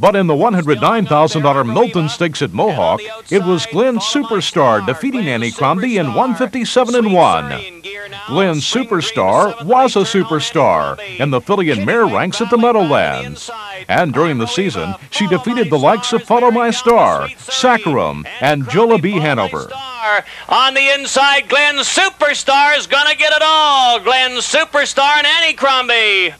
But in the $109,000 Milton Stakes at Mohawk, it was Glenn's Super Star defeating Annie Crombie in 157 and 1. Glenn's Super Star was a superstar in the filly and mare ranks at the Meadowlands. And during the season, she defeated the likes of Follow My Star, Saccharum, and Jola B Hanover. On the inside, Glenn's Super Star is going to get it all. Glenn Superstar and Annie Crombie.